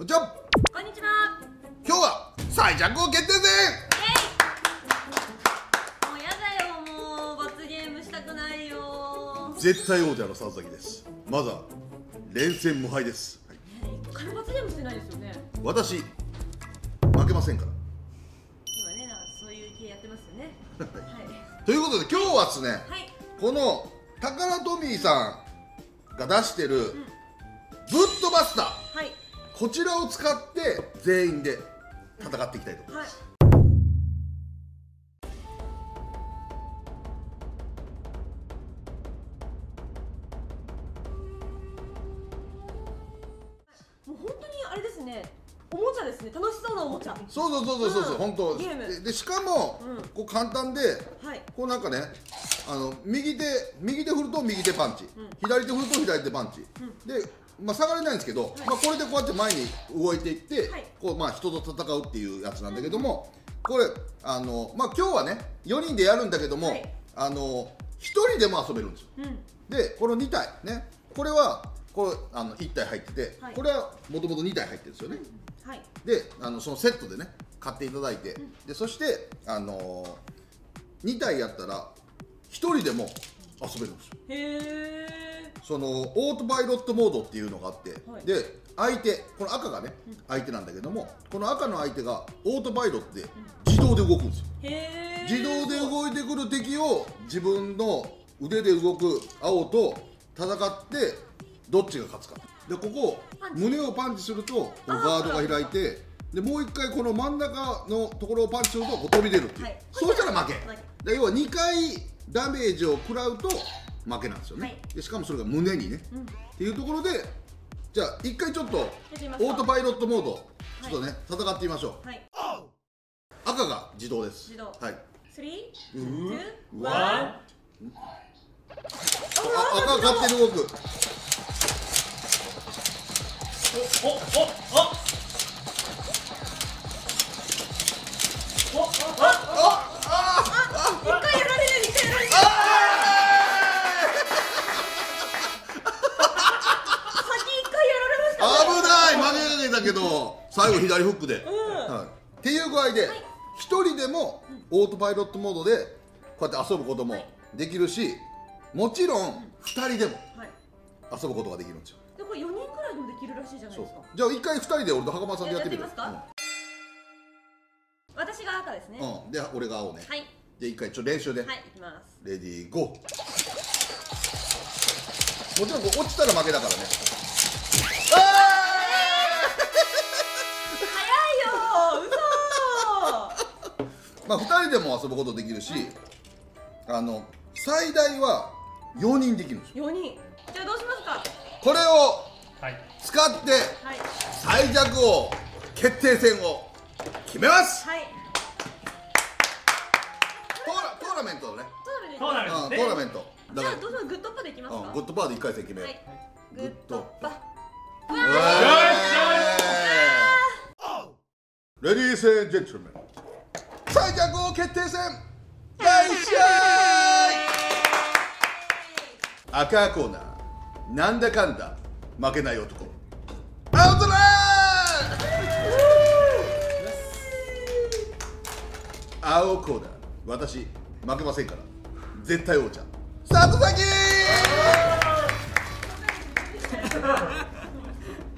こんにちは。こんにちは今日は最弱王決定戦。もうやだよもう罰ゲームしたくないよ。絶対王者の佐々木です。まずは連戦無敗です、はい一回も罰ゲームしてないですよね。私負けませんから。今ねなんかそういう系やってますよね。はい。ということで今日はですねはい。このタカラトミーさんが出してるブッドバスターはいこちらを使って全員で戦っていきたいと。思いまはい。す、もう本当にあれですね。おもちゃですね。楽しそうなおもちゃ。そうそうそうそうそう、うん。本当。ゲでしかも、うん。こう簡単ではい。こうなんかねあの右手右手振ると右手パンチ、うん。左手振ると左手パンチ、で、まあ、下がれないんですけど、まあ、これでこうやって前に動いていって、はいこうまあ、人と戦うっていうやつなんだけども、これあの、まあ、今日はね4人でやるんだけども、はいあの1人でも遊べるんですよ。うん。でこの2体ねこれはこれあの1体入ってて、はいこれはもともと2体入ってるんですよね、はい。であのそのセットでね買っていただいて、でそして、あのー、2体やったら1人でも遊べるんですよ。へえそのオートパイロットモードっていうのがあって、はい。で相手この赤がね相手なんだけどもこの赤の相手がオートパイロットで自動で動くんですよ。へえ自動で動いてくる敵を自分の腕で動く青と戦ってどっちが勝つか。でここ胸をパンチするとガードが開いてでもう一回この真ん中のところをパンチするとこう飛び出るっていう、はい。そうしたら負け。負けで要は2回ダメージを食らうと負けなんですよね、はい。でしかもそれが胸にね、うん。っていうところでじゃあ一回ちょっとオートパイロットモードちょっとね、戦ってみましょう。はい。赤が自動です。自動。はい。 three う two わ one。あ赤が勝手に動く。おおおおお最後左フックで、ん。はい、っていう具合で一、人でもオートパイロットモードでこうやって遊ぶこともできるしもちろん二人でもはい。遊ぶことができるんですよ。でこれ4人くらいでもできるらしいじゃないそうですか。じゃあ一回二人で俺と袴さんでやってみる。やってみます私が赤ですね。うん、うん、で俺が青ね、はい。で一回ちょっと練習で、はいいきます。レディーゴー。もちろんこう落ちたら負けだからねまあ2人でも遊ぶことできるしあの最大は4人できるんですよ。4人。じゃあどうしますか？これをはい。使ってはい。最弱王決定戦を決めます。はい。トーラトーナメントだね。トーナメント。トーナメントうんトーナメント。だかじゃあどうしますグットッパでいきますか？ら、うん、グットパーで1回戦決めよう、はい。グットッパうわー。レディースジェントルメン最弱王決定戦第1試合。赤コーナーなんだかんだ負けない男。アウトラー青コーナー私負けませんから。絶対王者。里崎。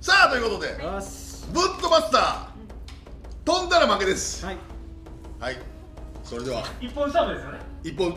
さあということでよし。ブッドバスター飛んだら負けです。はいはい。それでは。一本勝負ですよね。一本。ワ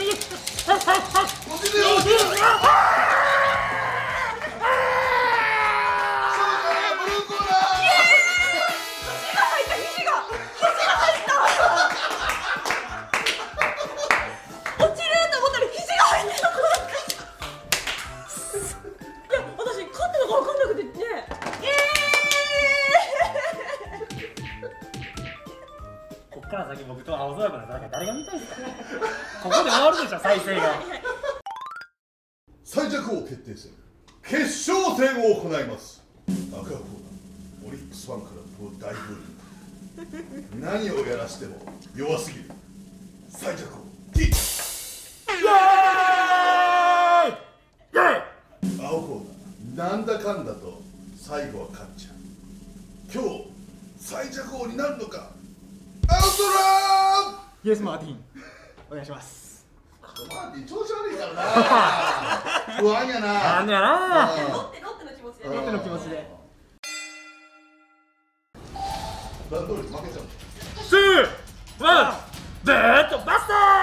僕と青空部の戦い誰が見たいです。かここで終わるでしょ再生が最弱王決定戦決勝戦を行います。赤コーナーオリックスファンから大ブーイング何をやらしても弱すぎる最弱王 T イエーイイエーイ青コーナーなんだかんだと最後は勝っちゃう今日最弱王になるのかイエスマーティン。お願いします。マーティン調子悪いからな。不安やな。なんだよなロッテロッテの気持ちでロッテの気持ちで。段取り負けちゃう。ツーワンデートバスタイ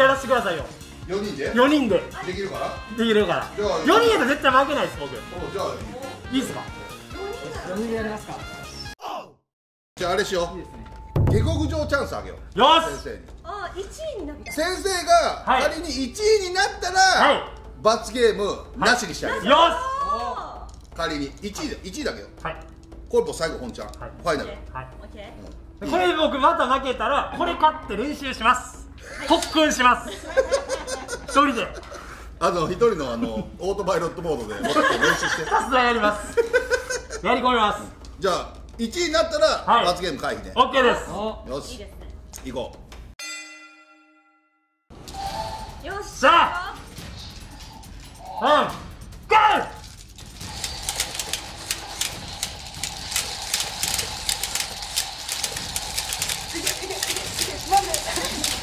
やらせてくださいよ。4人で？4人で。できるから？できるから。じゃあ4人やと絶対負けないです僕。おじゃあいいっすか？ィン4人でやりますか。じゃああれしよいいですね。う下克上チャンスあげよう。よし。先生に。あ一位になった。先生がはい。仮に1位になったら、はい。罰ゲームなしにしてあげる、よあ仮に1位で1位だけど。しはい。これもう最後本ちゃん、はい。ファイナル、ーはい。オッケー。うん。これ僕また負けたらこれ買って練習します特訓します。一人で。あの一人のあの オートパイロットモードで練習して。さすがやります。やり込みます。じゃあ1位になったら、はい。罰ゲーム回避ね。OK です。およし。いいですね行こよし。さあ。うんゴー！う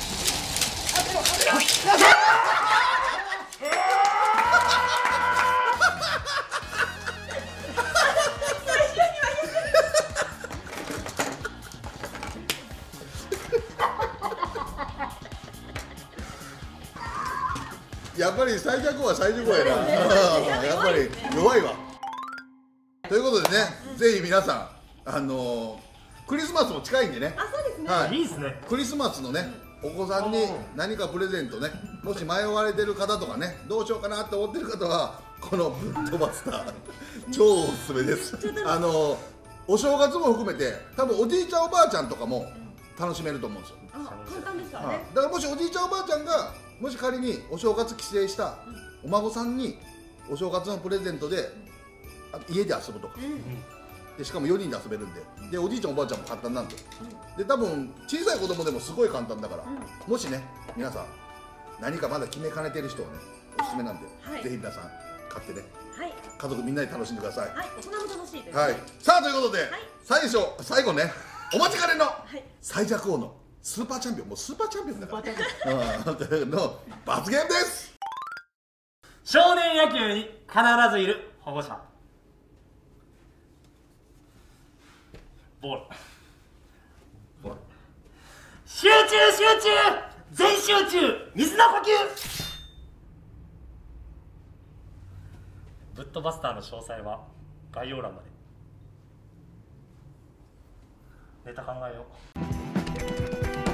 やっぱり最弱は最弱やな。やっぱり弱いわ。ということでね、ぜひ皆さんあのークリスマスも近いんでね。あそうですね。はい。いいっすね。クリスマスのねお子さんに何かプレゼントね。もし迷われてる方とかね。どうしようかなって思ってる方はこのぶっ飛ばスター超おすすめです。あのお正月も含めて多分おじいちゃんおばあちゃんとかも楽しめると思うんですよ、あ簡単ですからはい。ねだからもしおじいちゃんおばあちゃんがもし仮にお正月帰省したお孫さんにお正月のプレゼントであ家で遊ぶとかでしかも4人で遊べるんで。でおじいちゃんおばあちゃんも簡単なんで。で多分小さい子供でもすごい簡単だから、もしね皆さん何かまだ決めかねてる人はねおすすめなんで、はい。ぜひ皆さん買ってね。はい。家族みんなで楽しんでください。はい大人も楽しいですはい、さあということで、最初最後ねお待ちかねのい。最弱王のスーパーチャンピオン。もうスーパーチャンピオンだから。うん。の罰ゲームです。少年野球に必ずいる保護者ボール。ボール。集中集中全集中水の呼吸。ブットバスターの詳細は概要欄まで。ネタ考えよう。